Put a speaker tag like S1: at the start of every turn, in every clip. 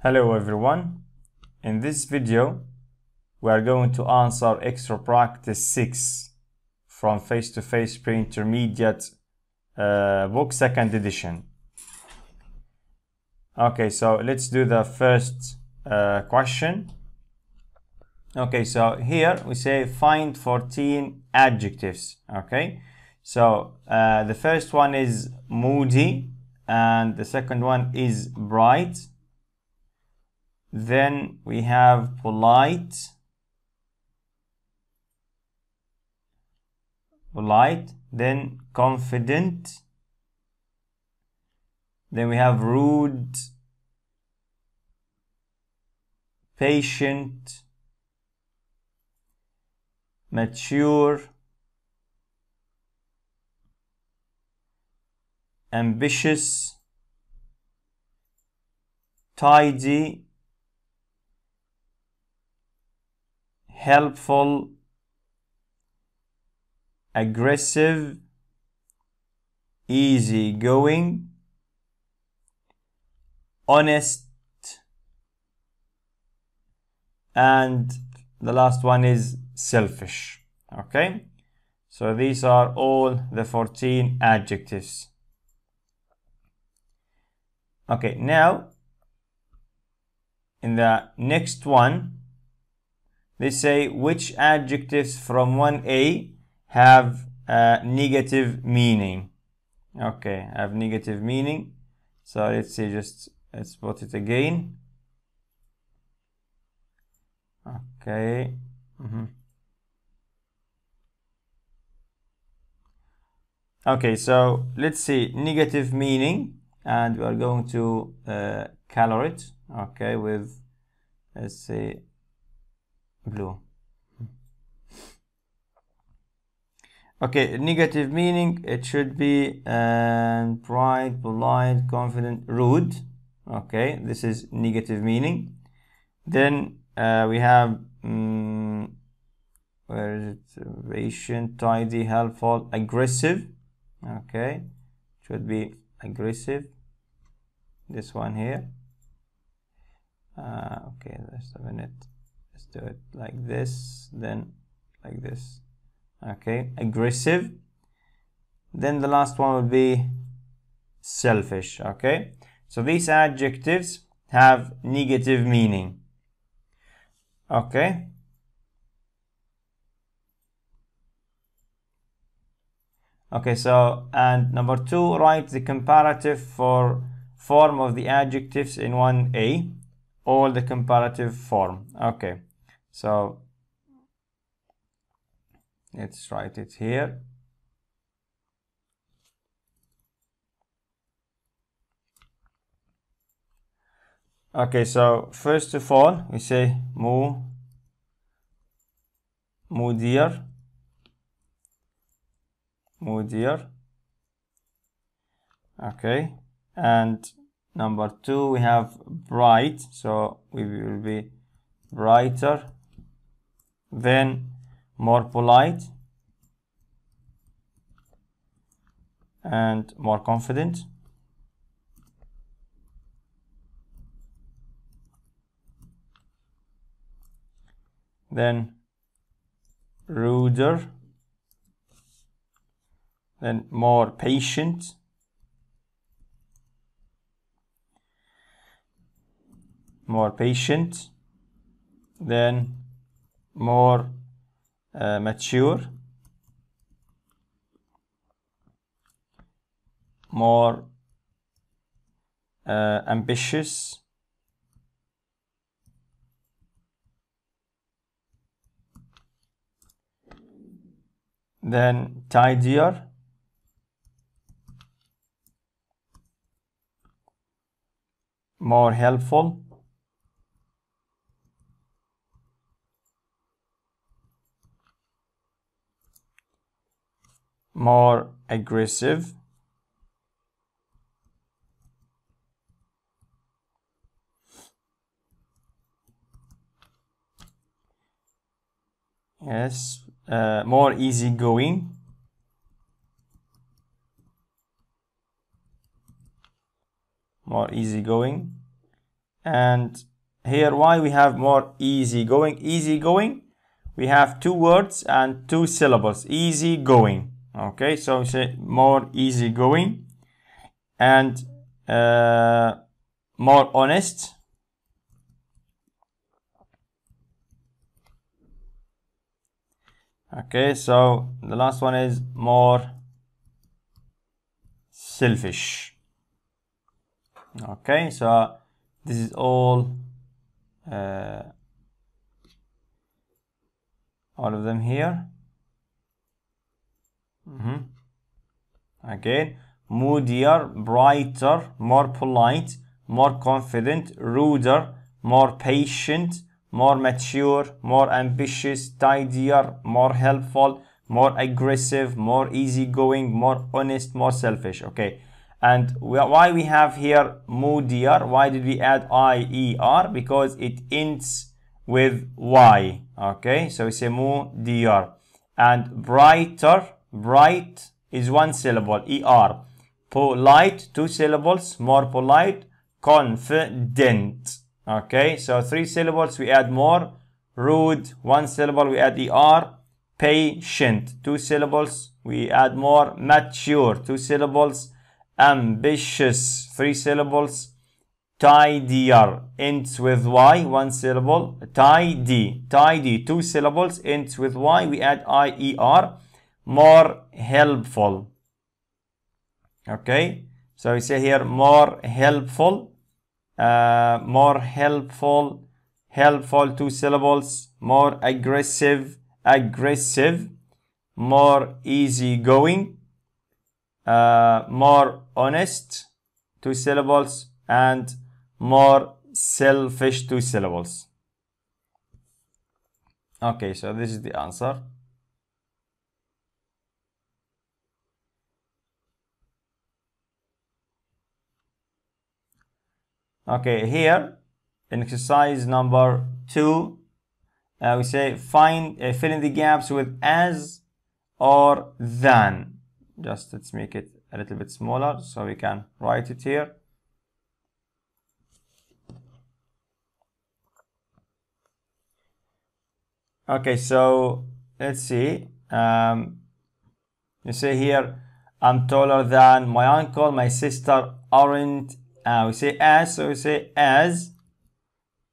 S1: Hello everyone. In this video, we are going to answer extra practice 6 from face-to-face pre-intermediate uh, book second edition. Okay, so let's do the first uh, question. Okay, so here we say find 14 adjectives. Okay, so uh, the first one is moody and the second one is bright. Then we have polite, polite, then confident, then we have rude, patient, mature, ambitious, tidy, helpful, aggressive, easygoing, honest, and the last one is selfish. Okay, so these are all the 14 adjectives. Okay, now in the next one, they say which adjectives from 1a have a negative meaning. Okay, have negative meaning. So let's see, just let's put it again. Okay. Mm -hmm. Okay, so let's see negative meaning and we are going to uh, color it okay with let's say blue. Okay negative meaning it should be uh, bright polite confident rude. Okay this is negative meaning. Then uh, we have um, where is it? Patient tidy helpful aggressive. Okay should be aggressive. This one here. Uh, okay just a minute do it like this then like this. Okay aggressive. Then the last one would be selfish okay? So these adjectives have negative meaning okay? Okay, so, and number two, write the comparative for form of the adjectives in 1a, all the comparative form. Okay, so let's write it here. Okay, so first of all, we say mu, moodier moodier okay and number two we have bright so we will be brighter then more polite and more confident. Then ruder. Then more patient. More patient. Then more uh, mature more uh, ambitious then tidier more helpful more aggressive. Yes uh, more easygoing. More easygoing. And here why we have more easy going easy going we have two words and two syllables. Easy going okay so say more easy going and uh, more honest. Okay so the last one is more selfish. Okay so this is all uh, all of them here mm -hmm. again moodier brighter more polite more confident ruder more patient more mature, more ambitious, tidier, more helpful, more aggressive, more easygoing, more honest, more selfish. Okay. And why we have here moodier? Why did we add I-E-R? Because it ends with Y. Okay. So we say moodier. And brighter, bright is one syllable, E-R. Polite, two syllables, more polite, confident. Okay, so three syllables, we add more. Rude, one syllable, we add er. Patient, two syllables, we add more. Mature, two syllables. Ambitious, three syllables. Tidier, ends with y, one syllable. Tidy, tidy, two syllables, ends with y, we add ier. More helpful. Okay, so we say here more helpful uh, more helpful, helpful two syllables, more aggressive, aggressive, more easygoing, uh, more honest, two syllables, and more selfish, two syllables. Okay, so this is the answer. Okay, here in exercise number two, uh, we say find uh, fill in the gaps with as or than. Just let's make it a little bit smaller so we can write it here. Okay, so let's see. Um, you say here, I'm taller than my uncle, my sister aren't uh, we say as, so we say as,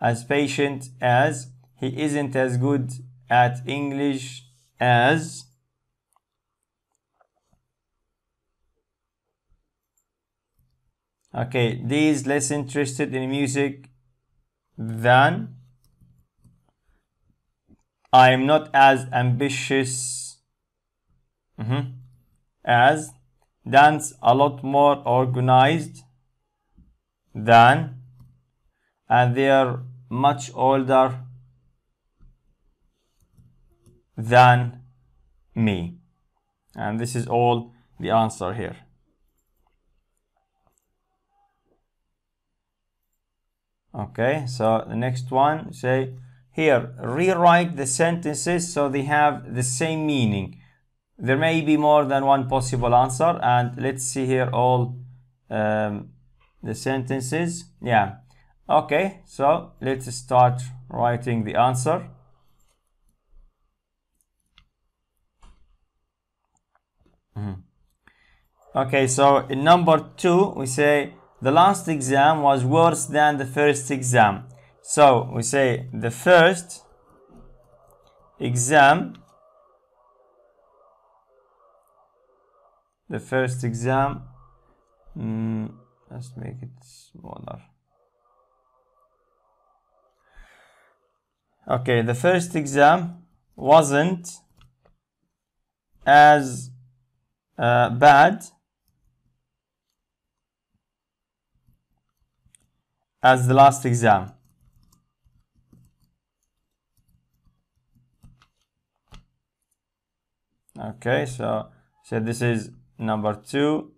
S1: as patient as, he isn't as good at English as, okay, these less interested in music than, I am not as ambitious mm -hmm, as, dance a lot more organized, than and they are much older than me. And this is all the answer here. Okay so the next one say here rewrite the sentences so they have the same meaning. There may be more than one possible answer and let's see here all um, the sentences? Yeah. Okay so let's start writing the answer. Mm -hmm. okay so in number two we say the last exam was worse than the first exam. So we say the first exam the first exam mm, let's make it smaller. Okay the first exam wasn't as uh, bad as the last exam. Okay so so this is number two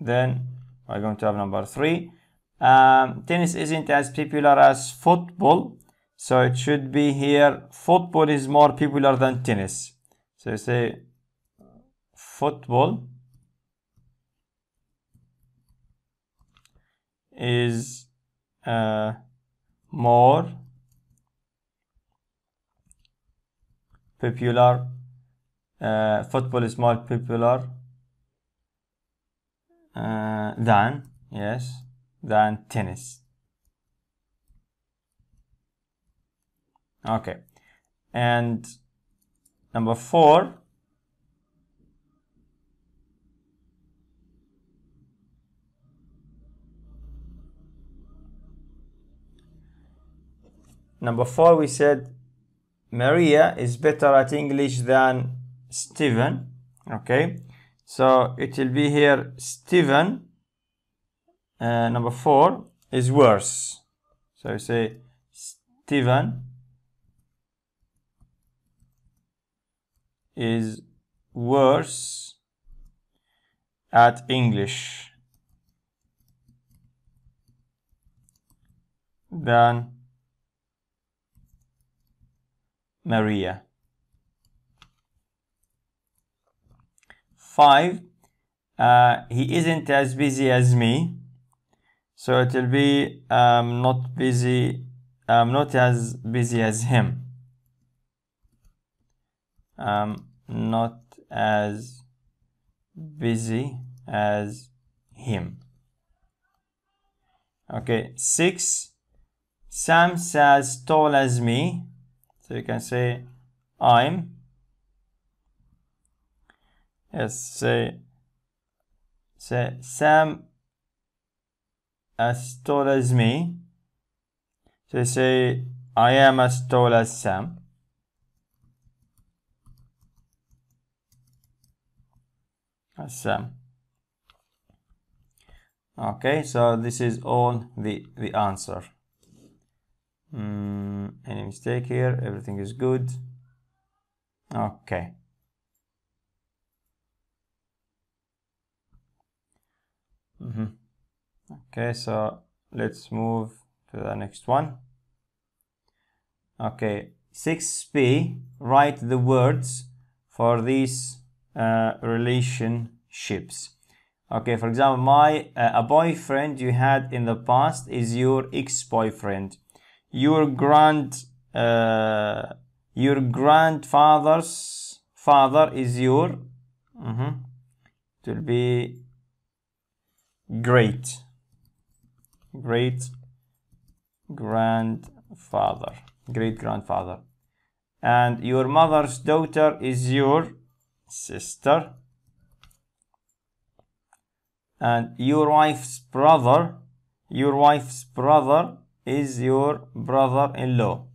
S1: then we're going to have number three. Um, tennis isn't as popular as football. So it should be here. Football is more popular than tennis. So you say football is uh, more popular uh, football is more popular uh, than yes than tennis. Okay. And number four. Number four we said Maria is better at English than Stephen okay so it will be here Stephen uh, number four is worse so you say Stephen is worse at English than Maria. Five, uh, he isn't as busy as me. So it will be um, not busy, I'm um, not as busy as him. Um, not as busy as him. Okay, six. Sam's as tall as me. So you can say I'm. Yes, say say Sam as tall as me. So say I am as tall as Sam. As Sam. Okay, so this is all the the answer. Mm, any mistake here? Everything is good. Okay. Mm -hmm. Okay, so let's move to the next one. Okay, 6b, write the words for these uh, relationships. Okay, for example, my uh, a boyfriend you had in the past is your ex-boyfriend your grand uh, your grandfather's father is your mm -hmm, it will be great great grandfather great grandfather and your mother's daughter is your sister and your wife's brother your wife's brother is your brother-in-law?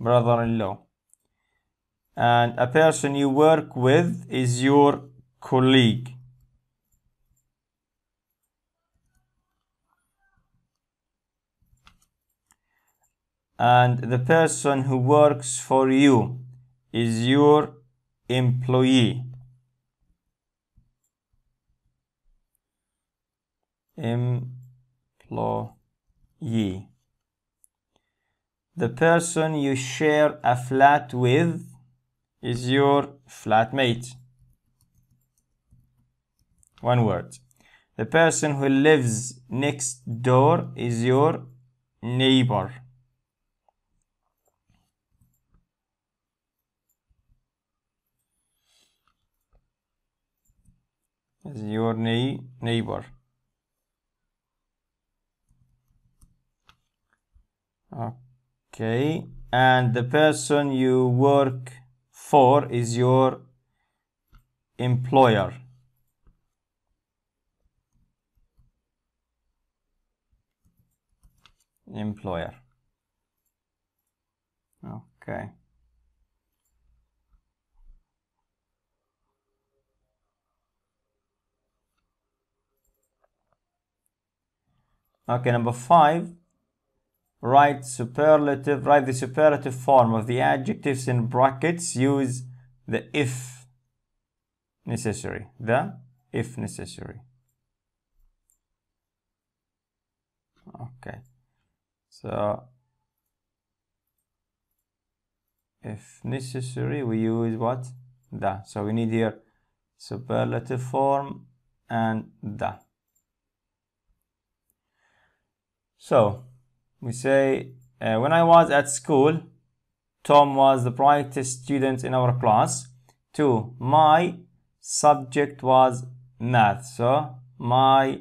S1: Brother-in-law. And a person you work with is your colleague. And the person who works for you is your employee. employee. The person you share a flat with is your flatmate. One word. The person who lives next door is your neighbor. Is your neighbor. okay and the person you work for is your employer. Employer. Okay. Okay number five write superlative, write the superlative form of the adjectives in brackets, use the if necessary, the if necessary. Okay, so if necessary, we use what? The. So we need here superlative form and the so we say uh, when I was at school Tom was the brightest student in our class. Two my subject was math. So my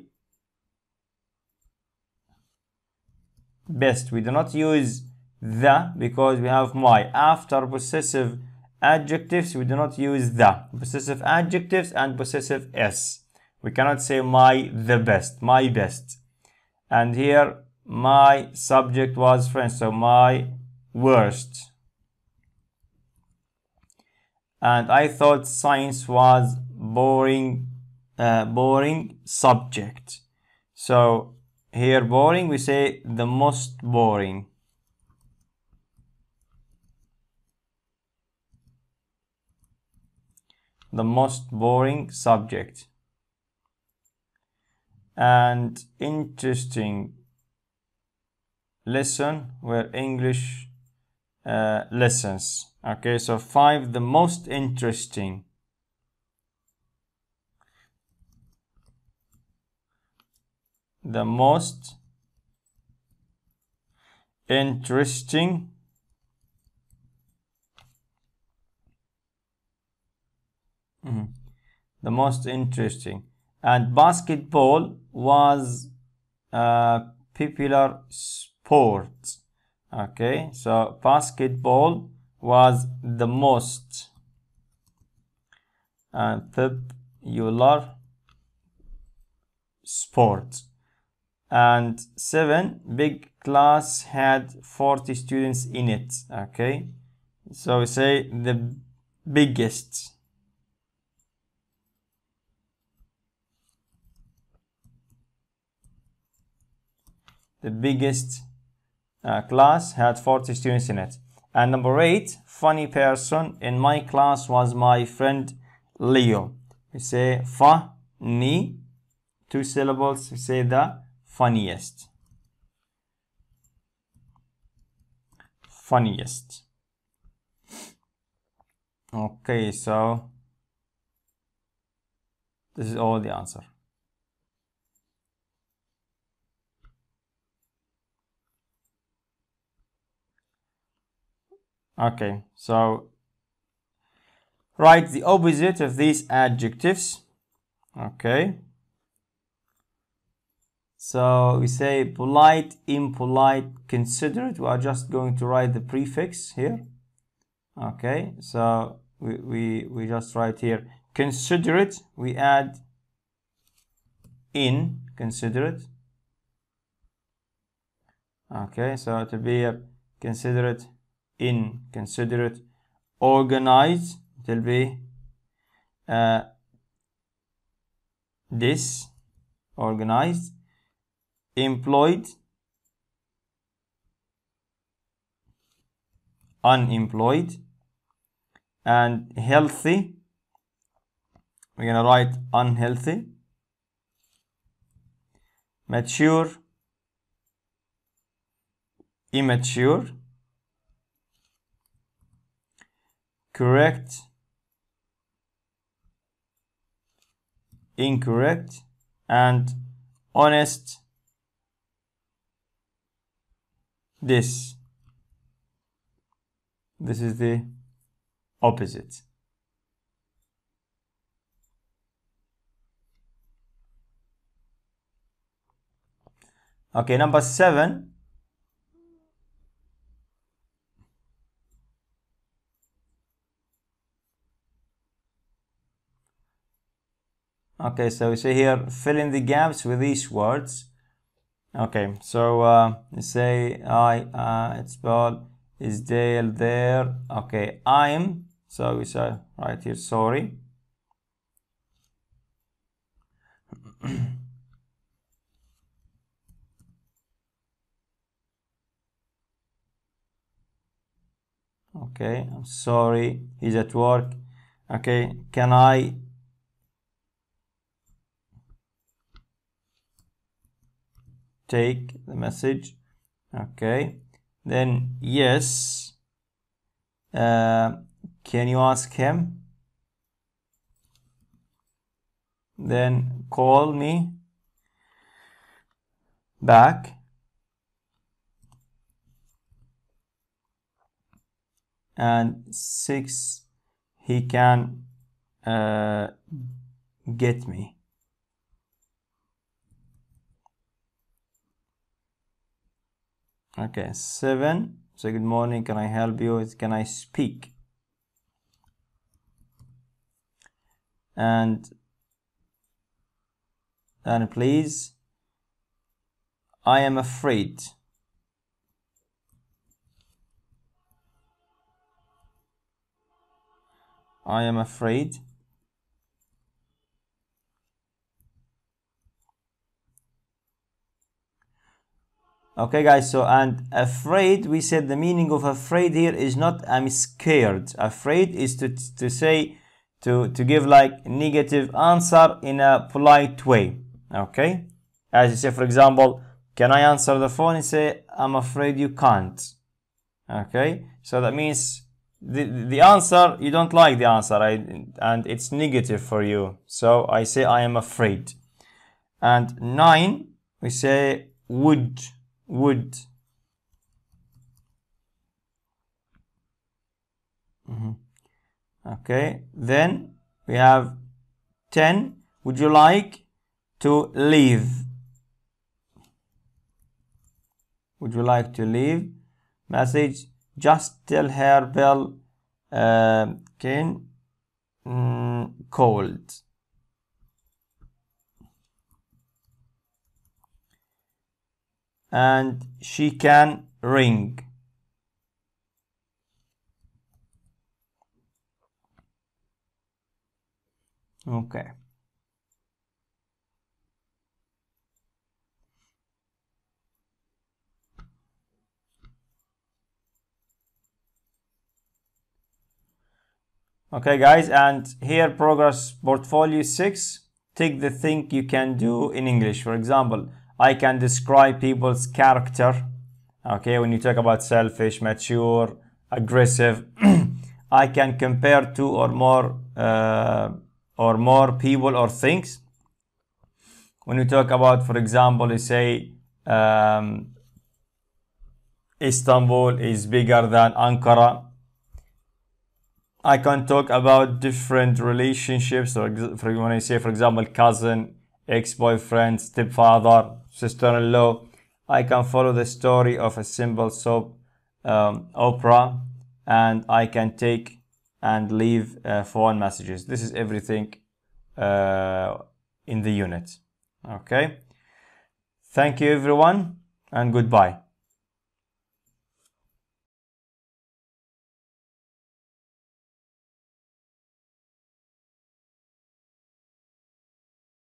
S1: best. We do not use the because we have my. After possessive adjectives we do not use the. Possessive adjectives and possessive s. We cannot say my the best my best. And here my subject was french so my worst. And i thought science was boring uh, boring subject. So here boring we say the most boring. The most boring subject. And interesting lesson were English uh, lessons. Okay so five the most interesting. The most interesting. Mm -hmm. the most interesting. And basketball was a popular sport okay so basketball was the most. Uh, popular sport and seven big class had 40 students in it okay? So we say the biggest. The biggest uh, class had 40 students in it. And number eight funny person. In my class was my friend leo. We say funny. Two syllables we say the funniest. Funniest. Okay so this is all the answer okay so write the opposite of these adjectives okay so we say polite, impolite, considerate. We are just going to write the prefix here. Okay, so we, we, we just write here considerate. We add in considerate. Okay, so to be a considerate, in considerate, organized. It will be uh, this organized employed unemployed and healthy we're going to write unhealthy mature immature correct. Incorrect. And honest. This. This is the opposite. Okay number seven okay so we say here fill in the gaps with these words. Okay so uh, say I uh, it's about is Dale there? Okay I'm so we say right here sorry. Okay I'm sorry he's at work. Okay can I take the message. Okay. Then yes. Uh, can you ask him? Then call me back. And six he can uh, get me okay seven. So good morning. Can i help you? Can i speak? And and please i am afraid. I am afraid. Okay guys, so and afraid, we said the meaning of afraid here is not I'm scared. Afraid is to, to say, to, to give like negative answer in a polite way. Okay? As you say, for example, can I answer the phone? and say, I'm afraid you can't. Okay? So that means the, the answer, you don't like the answer I, and it's negative for you. So I say I am afraid. And nine, we say would, would. Mm -hmm. Okay, then we have 10. Would you like to leave? Would you like to leave? Message just tell her Bell uh, can mm, cold and she can ring. Okay. Okay guys and here progress portfolio 6 take the thing you can do in english. For example i can describe people's character okay when you talk about selfish mature aggressive i can compare two or more uh, or more people or things when you talk about for example you say um, istanbul is bigger than ankara I can talk about different relationships. So when I say, for example, cousin, ex-boyfriend, stepfather, sister-in-law, I can follow the story of a simple soap um, opera and I can take and leave uh, phone messages. This is everything uh, in the unit. Okay. Thank you everyone and goodbye.